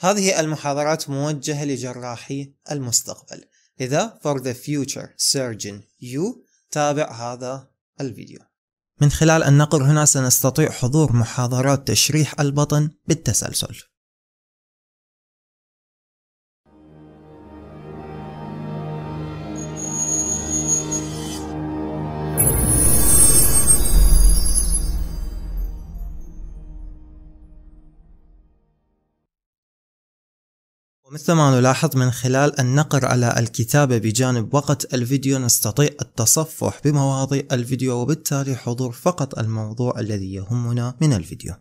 هذه المحاضرات موجهة لجراحي المستقبل. لذا for the future surgeon you تابع هذا الفيديو. من خلال النقر هنا سنستطيع حضور محاضرات تشريح البطن بالتسلسل. ومثل ما نلاحظ من خلال النقر على الكتابة بجانب وقت الفيديو نستطيع التصفح بمواضيع الفيديو وبالتالي حضور فقط الموضوع الذي يهمنا من الفيديو.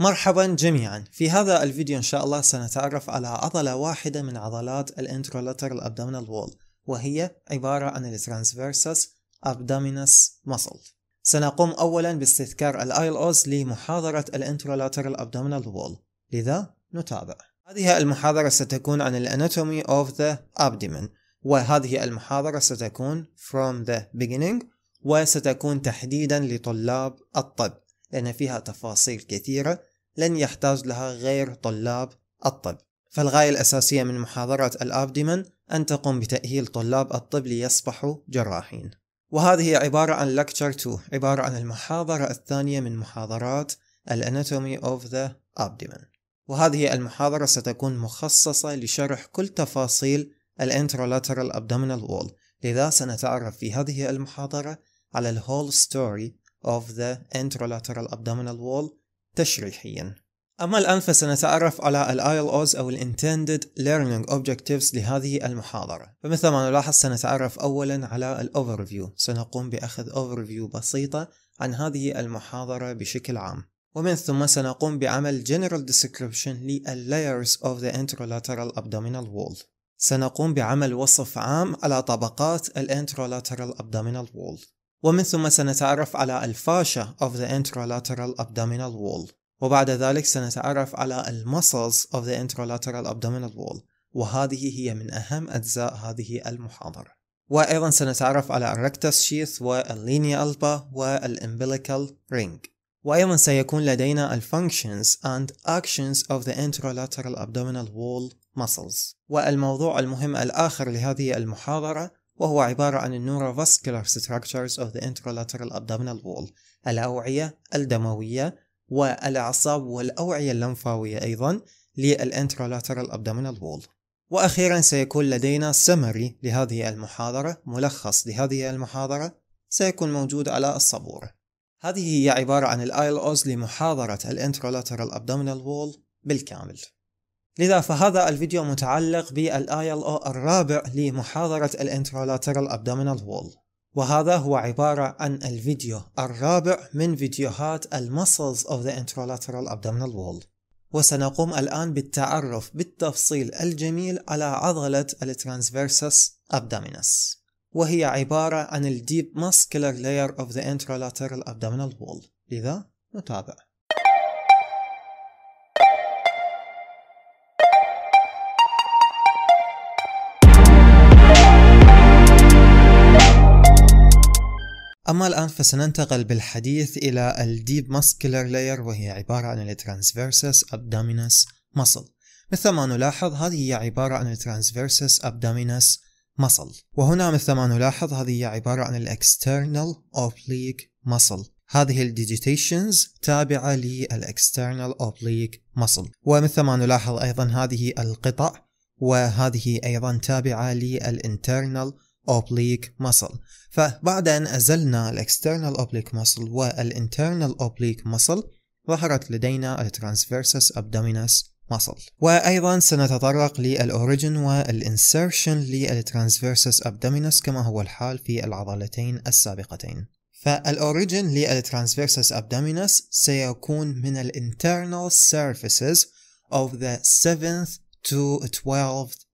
مرحبا جميعا. في هذا الفيديو إن شاء الله سنتعرف على عضلة واحدة من عضلات ال anterolateral abdominal wall وهي عبارة عن ال transversus abdominis muscle. سنقوم اولا باستذكار ال ILOs لمحاضرة ال anterolateral abdominal wall لذا نتابع. هذه المحاضرة ستكون عن الأناتومي of the abdomen وهذه المحاضرة ستكون from the beginning وستكون تحديدا لطلاب الطب لأن فيها تفاصيل كثيرة لن يحتاج لها غير طلاب الطب. فالغاية الأساسية من محاضرة الأبدمن أن تقوم بتأهيل طلاب الطب ليصبحوا جراحين. وهذه عبارة عن lecture 2 عبارة عن المحاضرة الثانية من محاضرات ال anatomy of the abdomen وهذه المحاضرة ستكون مخصصة لشرح كل تفاصيل ال anterolateral abdominal wall. لذا سنتعرف في هذه المحاضرة على ال whole story of the anterolateral abdominal wall تشريحيا. أما الآن فسنتعرف على ال ILOs أو ال Intended Learning Objectives لهذه المحاضرة. فمثل ما نلاحظ سنتعرف أولا على ال Overview. سنقوم بأخذ Overview بسيطة عن هذه المحاضرة بشكل عام. ومن ثم سنقوم بعمل General Description لل Layers of the Intralateral Abdominal Wall. سنقوم بعمل وصف عام على طبقات ال Intralateral Abdominal Wall. ومن ثم سنتعرف على الفاشا of the Intralateral Abdominal Wall. وبعد ذلك سنتعرف على المسلز of the Intralateral Abdominal Wall. وهذه هي من أهم أجزاء هذه المحاضرة. وأيضا سنتعرف على ال rectus sheath وال linea alba وال umbilical ring وأيضا سيكون لدينا ال functions and actions of the anterolateral abdominal wall muscles. والموضوع المهم الآخر لهذه المحاضرة وهو عبارة عن neurovascular structures of the anterolateral abdominal wall الأوعية الدموية والأعصاب والأوعية اللمفاوية أيضا لل anterolateral abdominal wall. وأخيرا سيكون لدينا summary لهذه المحاضرة ملخص لهذه المحاضرة سيكون موجود على السبورة هذه هي عبارة عن ال ILOs لمحاضرة ال anterolateral abdominal wall بالكامل. لذا فهذا الفيديو متعلق بال ILO الرابع لمحاضرة ال anterolateral abdominal wall. وهذا هو عبارة عن الفيديو الرابع من فيديوهات ال muscles of the anterolateral abdominal wall. وسنقوم الآن بالتعرف بالتفصيل الجميل على عضلة الترانسفيرسس abdominis وهي عبارة عن ال deep muscular layer of the intralateral abdominal wall لذا نتابع أما الآن فسننتقل بالحديث إلى ال deep muscular layer وهي عبارة عن ال transversus abdominis muscle مثل ما نلاحظ هذه هي عبارة عن ال transversus abdominis muscle. وهنا مثل ما نلاحظ هذه عبارة عن ال external oblique muscle. هذه ال digitations تابعة لل external oblique muscle. ومثل ما نلاحظ أيضا هذه القطع وهذه أيضا تابعة لل internal oblique muscle. فبعد أن أزلنا ال external oblique muscle وال internal oblique muscle. ظهرت لدينا ال transversus abdominis muscle وأيضا سنتطرق لل origin وال insertion لل transversus abdominis كما هو الحال في العضلتين السابقتين. فال origin لل transversus abdominis سيكون من ال internal surfaces of the 7th to 12th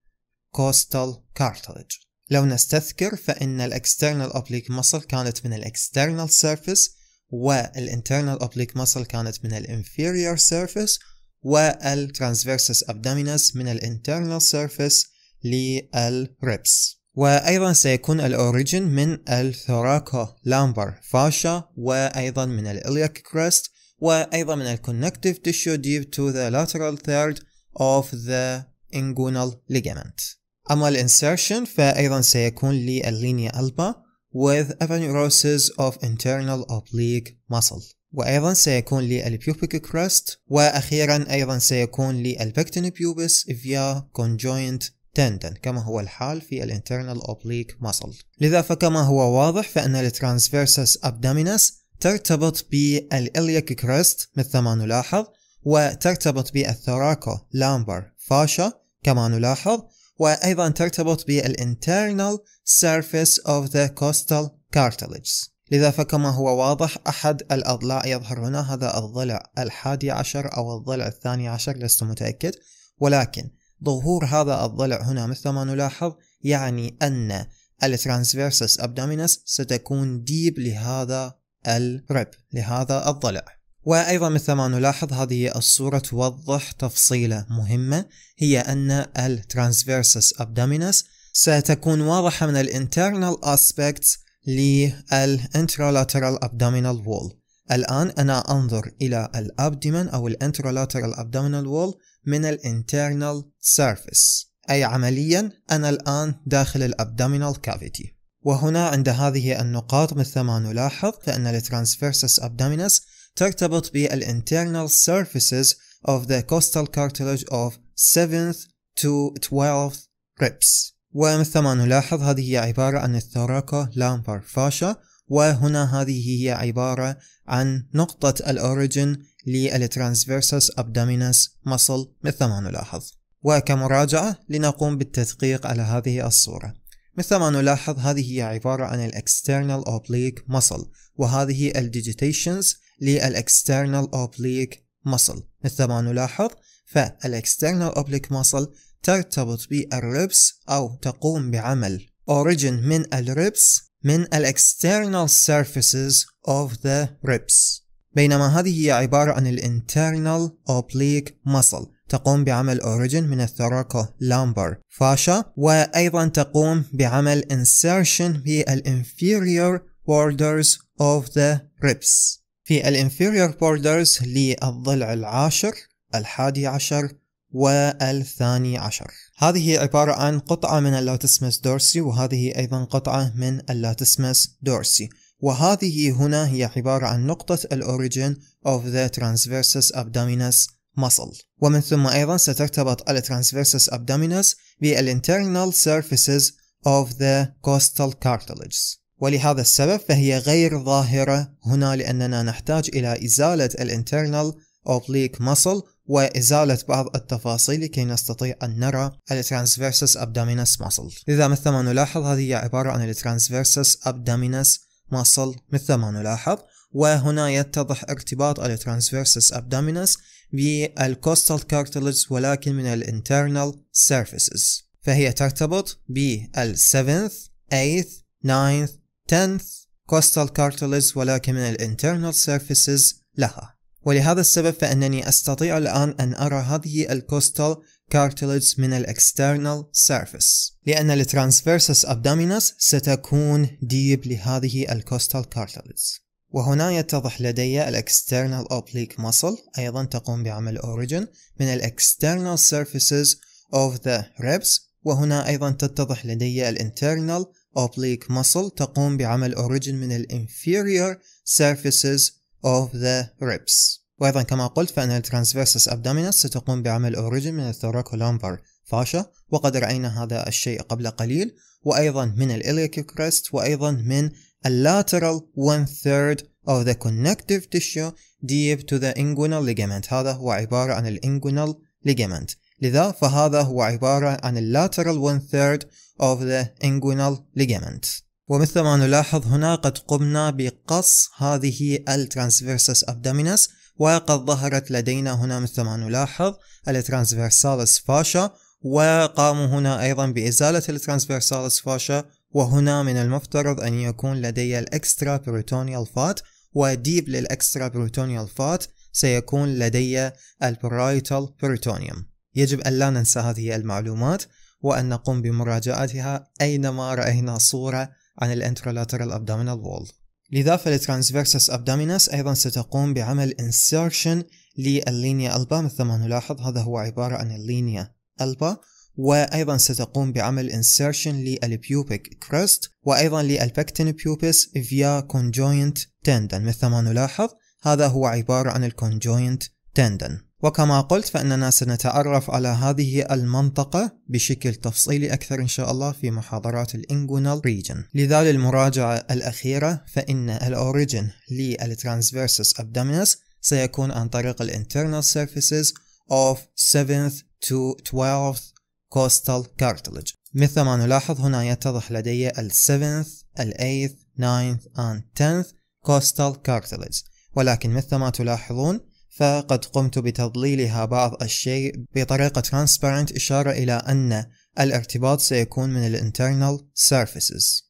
costal cartilage. لو نستذكر فإن ال external oblique muscle كانت من ال external surface وال internal oblique muscle كانت من ال inferior surface وال transversus abdominis من ال internal surface لل ribs وأيضا سيكون ال origin من ال thoracolumbar fascia وأيضا من ال iliac crest وأيضا من ال connective tissue deep to the lateral third of the inguinal ligament. أما ال insertion فأيضا سيكون لل linea alba with aponeurosis of internal oblique muscle. وأيضا سيكون لل pubic crest وأخيرا أيضا سيكون لل pecten pubis via conjoint tendon كما هو الحال في ال internal oblique muscle. لذا فكما هو واضح فإن ال transversus abdominis ترتبط بال iliac crest مثل ما نلاحظ وترتبط بال thoracolumbar fascia كما نلاحظ وأيضا ترتبط بال internal surface of the costal cartilage لذا فكما هو واضح أحد الأضلاع يظهر هنا هذا الضلع الحادي عشر أو الضلع الثاني عشر لست متأكد. ولكن ظهور هذا الضلع هنا مثل ما نلاحظ يعني أن ال transversus abdominis ستكون deep لهذا ال rib لهذا الضلع. وأيضا مثل ما نلاحظ هذه الصورة توضح تفصيلة مهمة هي أن ال transversus abdominis ستكون واضحة من ال internal aspects لل anterolateral abdominal wall. الآن أنا أنظر إلى ال abdomen أو ال anterolateral abdominal wall من ال internal surface. أي عمليا أنا الآن داخل ال abdominal cavity وهنا عند هذه النقاط مثل ما نلاحظ فإن ال transversus abdominis ترتبط بال internal surfaces of the costal cartilage of 7th to 12th ribs. ومثل ما نلاحظ هذه هي عبارة عن ال thoracolumbar fascia وهنا هذه هي عبارة عن نقطة ال origin لل transversus abdominis muscle مثل ما نلاحظ وكمراجعة لنقوم بالتدقيق على هذه الصورة. مثل ما نلاحظ هذه هي عبارة عن ال external oblique muscle وهذه ال digitations لل external oblique muscle. مثل ما نلاحظ فال external oblique muscle ترتبط بال ribs أو تقوم بعمل origin من ال ribs من ال external surfaces of the ribs بينما هذه هي عبارة عن ال internal oblique muscle تقوم بعمل origin من ال thoracolumbar fascia وأيضا تقوم بعمل insertion في ال inferior borders of the ribs في ال inferior borders للضلع العاشر الحادي عشر والثاني عشر. هذه عبارة عن قطعة من اللاتسمس دورسي وهذه أيضا قطعة من ال latissimus dorsi. وهذه هنا هي عبارة عن نقطة ال origin of the transversus abdominis muscle. ومن ثم أيضا سترتبط ال transversus abdominis بال internal surfaces of the costal cartilage ولهذا السبب فهي غير ظاهرة هنا لأننا نحتاج إلى إزالة ال internal oblique muscle وإزالة بعض التفاصيل لكي نستطيع أن نرى ال transversus abdominis muscle لذا مثل ما نلاحظ هذه عبارة عن ال transversus abdominis muscle مثل ما نلاحظ وهنا يتضح ارتباط ال transversus abdominis بال costal cartilage ولكن من ال internal surfaces. فهي ترتبط بال 7th 8th 9th 10th costal cartilage ولكن من ال internal surfaces لها. ولهذا السبب فأنني أستطيع الآن أن أرى هذه ال costal cartilage من ال external surface. لأن ال transversus abdominis ستكون deep لهذه ال costal cartilage وهنا يتضح لدي ال external oblique muscle أيضا تقوم بعمل origin من ال external surfaces of the ribs. وهنا أيضا تتضح لدي ال internal oblique muscle تقوم بعمل origin من ال inferior surfaces of the ribs. وأيضا كما قلت فإن ال transversus abdominis ستقوم بعمل origin من ال thoracolumbar fascia وقد رأينا هذا الشيء قبل قليل. وأيضا من ال iliac crest وأيضا من lateral one third of the connective tissue deep to the inguinal ligament. هذا هو عبارة عن ال inguinal ligament. لذا فهذا هو عبارة عن lateral one third of the inguinal ligament. ومثل ما نلاحظ هنا قد قمنا بقص هذه ال transversus abdominis وقد ظهرت لدينا هنا مثل ما نلاحظ ال transversalis fascia وقاموا هنا أيضا بإزالة ال transversalis fascia وهنا من المفترض أن يكون لدي ال extraperitoneal fat و deep لل extraperitoneal fat سيكون لدي ال parietal peritoneum يجب أن لا ننسى هذه المعلومات وأن نقوم بمراجعتها أينما رأينا صورة عن ال anterolateral abdominal wall. لذا فال transversus abdominis أيضا ستقوم بعمل insertion لل linea alba مثل ما نلاحظ هذا هو عبارة عن ال linea alba وأيضا ستقوم بعمل insertion لل pubic crest وأيضا لل pecten pubis via conjoint tendon. مثل ما نلاحظ هذا هو عبارة عن ال conjoint tendon. وكما قلت فإننا سنتعرف على هذه المنطقة بشكل تفصيلي أكثر إن شاء الله في محاضرات ال inguinal region لذا للمراجعة الأخيرة فإن ال origin لل transversus abdominis سيكون عن طريق ال internal surfaces of 7th to 12th costal cartilage. مثل ما نلاحظ هنا يتضح لدي ال 7th ال 8th 9th and 10th costal cartilage. ولكن مثل ما تلاحظون فقد قمت بتضليلها بعض الشيء بطريقة transparent إشارة إلى أن الارتباط سيكون من ال internal surfaces.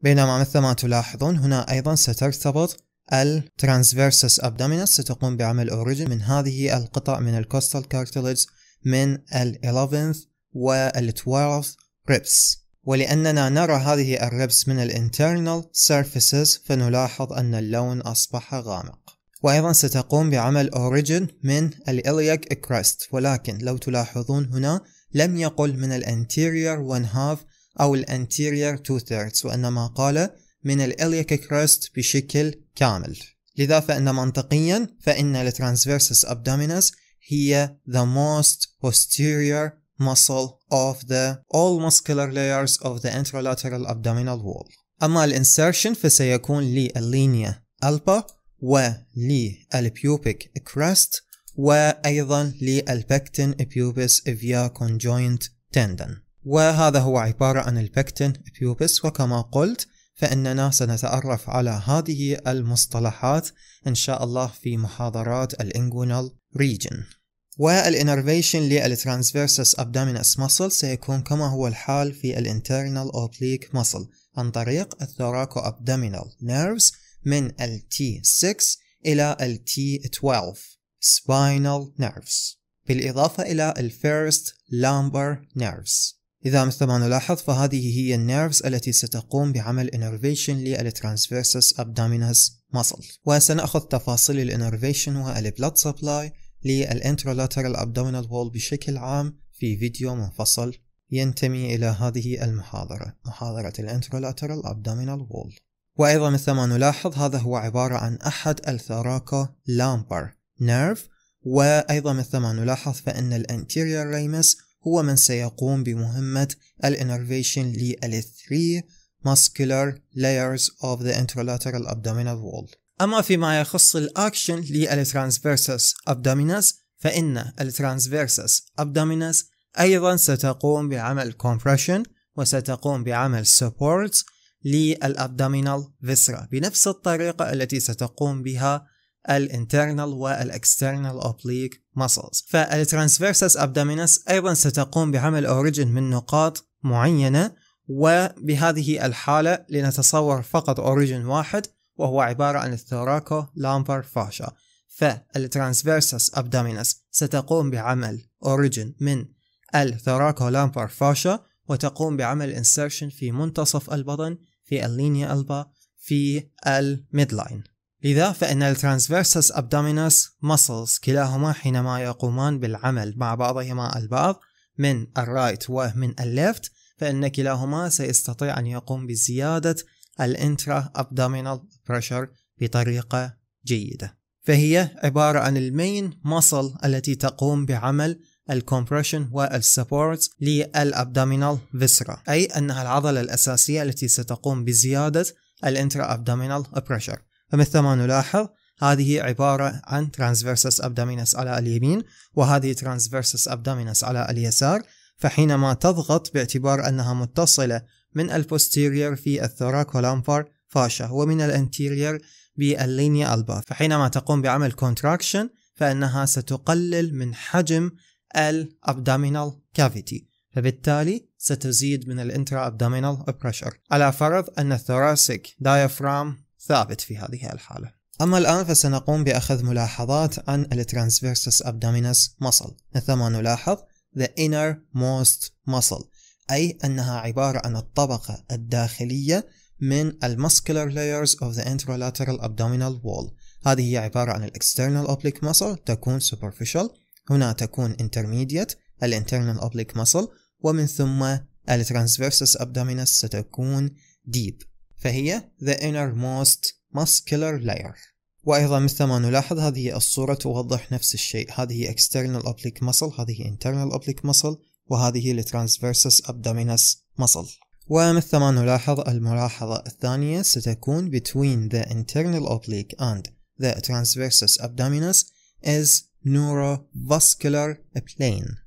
بينما مثل ما تلاحظون هنا أيضا سترتبط ال transversus abdominis ستقوم بعمل origin من هذه القطع من ال costal cartilage من ال 11th وال 12th ribs. ولأننا نرى هذه ال ribs من ال internal surfaces فنلاحظ أن اللون أصبح غامق. وأيضا ستقوم بعمل origin من ال iliac crest ولكن لو تلاحظون هنا لم يقل من ال anterior 1 half أو ال anterior 2 thirds وإنما قال من ال iliac crest بشكل كامل. لذا فإن منطقيا فإن ال transversus abdominis هي the most posterior muscle of the all muscular layers of the anterolateral abdominal wall. أما ال insertion فسيكون لل linea alba ولل pubic crest وأيضا لل pecten pubis via conjoint tendon وهذا هو عبارة عن ال pecten pubis وكما قلت فإننا سنتعرف على هذه المصطلحات إن شاء الله في محاضرات ال inguinal region. وال innervation لل transversus abdominis muscle سيكون كما هو الحال في ال internal oblique muscle عن طريق ال thoraco abdominal nerves من ال T6 إلى ال T12 spinal nerves. بالإضافة إلى ال first lumbar nerves. إذا مثل ما نلاحظ فهذه هي ال nerves التي ستقوم بعمل innervation لل transversus abdominis muscle وسنأخذ تفاصيل ال innervation وال blood supply لل anterolateral abdominal wall بشكل عام في فيديو منفصل ينتمي إلى هذه المحاضرة محاضرة ال anterolateral abdominal wall. وأيضا مثل ما نلاحظ هذا هو عبارة عن أحد ال thoraco lumbar nerve. وأيضا مثل ما نلاحظ فإن ال anterior ramus هو من سيقوم بمهمة ال innervation لل 3 muscular layers of the anterolateral abdominal wall. أما فيما يخص ال action لل transversus abdominis فإن ال transversus abdominis أيضا ستقوم بعمل compression وستقوم بعمل support لل abdominal viscera بنفس الطريقة التي ستقوم بها ال internal وال external oblique muscles. فال transversus abdominis أيضا ستقوم بعمل origin من نقاط معينة وبهذه الحالة لنتصور فقط origin واحد وهو عبارة عن ال thoraco lumbar fascia. فال transversus abdominis ستقوم بعمل origin من ال thoraco lumbar fascia وتقوم بعمل insertion في منتصف البطن في ال linea alba في ال midline لذا فإن ال transversus abdominis muscles كلاهما حينما يقومان بالعمل مع بعضهما البعض من ال right ومن ال left فإن كلاهما سيستطيع أن يقوم بزيادة ال intra abdominal pressure بطريقة جيدة. فهي عبارة عن ال main muscle التي تقوم بعمل ال compression وال support لل abdominal viscera أي أنها العضلة الأساسية التي ستقوم بزيادة ال intra abdominal pressure فمثل ما نلاحظ هذه عبارة عن transversus abdominis على اليمين وهذه transversus abdominis على اليسار. فحينما تضغط باعتبار أنها متصلة من ال posterior في ال thoracolumbar fascia ومن ال anterior بال linea alba فحينما تقوم بعمل contraction فإنها ستقلل من حجم ال abdominal cavity فبالتالي ستزيد من ال intra abdominal pressure على فرض أن ال thoracic diaphragm ثابت في هذه الحالة. أما الآن فسنقوم بأخذ ملاحظات عن ال transversus abdominis muscle. مثل ما نلاحظ the innermost muscle. أي أنها عبارة عن الطبقة الداخلية من ال muscular layers of the anterolateral abdominal wall. هذه هي عبارة عن external oblique muscle تكون superficial هنا تكون intermediate ال internal oblique muscle ومن ثم ال transversus abdominis ستكون deep فهي the innermost muscular layer وأيضا مثل ما نلاحظ هذه الصورة توضح نفس الشيء هذه external oblique muscle هذه internal oblique muscle وهذه ال transversus abdominis muscle ومثل ما نلاحظ الملاحظة الثانية ستكون between the internal oblique and the transversus abdominis is neurovascular plane.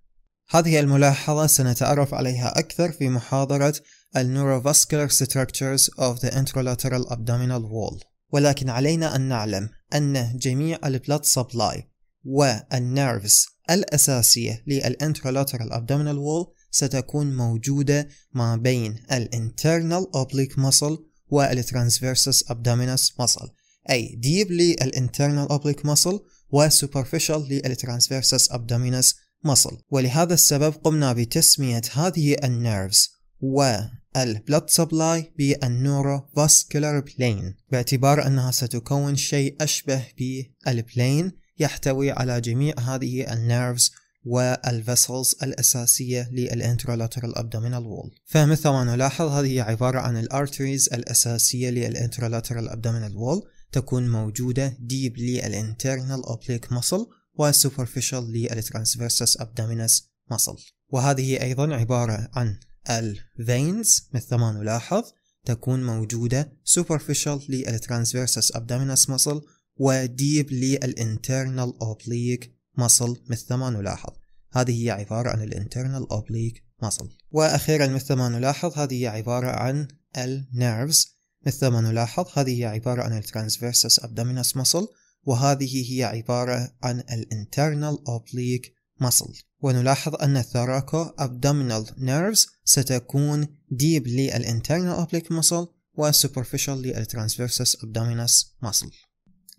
هذه الملاحظة سنتعرف عليها أكثر في محاضرة ال neurovascular structures of the anterolateral abdominal wall. ولكن علينا أن نعلم أن جميع ال blood supply وال nerves الأساسية لل anterolateral abdominal wall ستكون موجودة ما بين ال internal oblique muscle وال transversus abdominis muscle. أي deep لل internal oblique muscle و superficial لل transversus abdominis muscle. ولهذا السبب قمنا بتسمية هذه ال nerves وال blood supply بال neurovascular plane باعتبار أنها ستكون شيء أشبه بال plane يحتوي على جميع هذه ال nerves وال vessels الأساسية لل anterolateral abdominal wall. فمثل ما نلاحظ هذه عبارة عن ال arteries الأساسية لل anterolateral abdominal wall. تكون موجودة deep لل internal oblique muscle و superficial لل transversus abdominis muscle. وهذه أيضا عبارة عن ال veins مثل ما نلاحظ تكون موجودة superficial لل transversus abdominis muscle و deep لل internal oblique muscle مثل ما نلاحظ. هذه هي عبارة عن ال internal oblique muscle. وأخيرا مثل ما نلاحظ هذه هي عبارة عن ال nerves مثل ما نلاحظ هذه هي عبارة عن ال transversus abdominis muscle وهذه هي عبارة عن ال internal oblique muscle ونلاحظ أن ال thoraco abdominal nerves ستكون deep للinternal oblique muscle وsuperficial للtransversus abdominis muscle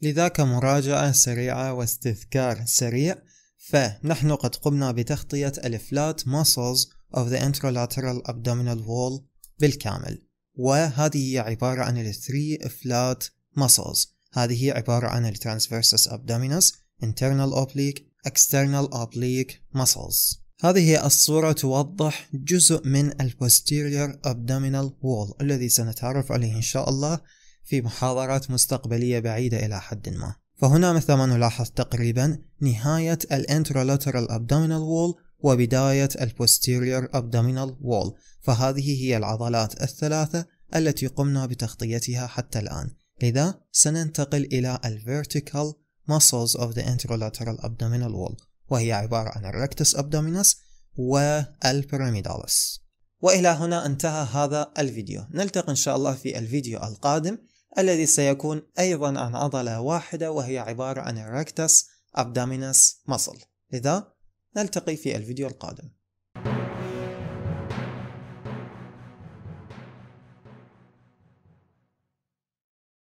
لذا كمراجعة سريعة واستذكار سريع فنحن قد قمنا بتغطية الفلات muscles of the intralateral abdominal wall بالكامل وهذه هي عبارة عن ال 3 flat muscles. هذه هي عبارة عن ال transversus abdominis internal oblique external oblique muscles. هذه الصورة توضح جزء من ال posterior abdominal wall الذي سنتعرف عليه إن شاء الله في محاضرات مستقبلية بعيدة إلى حد ما. فهنا مثل ما نلاحظ تقريبا نهاية ال anterolateral abdominal wall وبداية ال posterior abdominal wall. فهذه هي العضلات الثلاثة التي قمنا بتغطيتها حتى الآن. لذا سننتقل إلى ال vertical muscles of the anterolateral abdominal wall. وهي عبارة عن الركتس abdominis والبيراميدالس وإلى هنا انتهى هذا الفيديو. نلتقي إن شاء الله في الفيديو القادم الذي سيكون أيضا عن عضلة واحدة وهي عبارة عن الركتس abdominis muscle. لذا نلتقي في الفيديو القادم.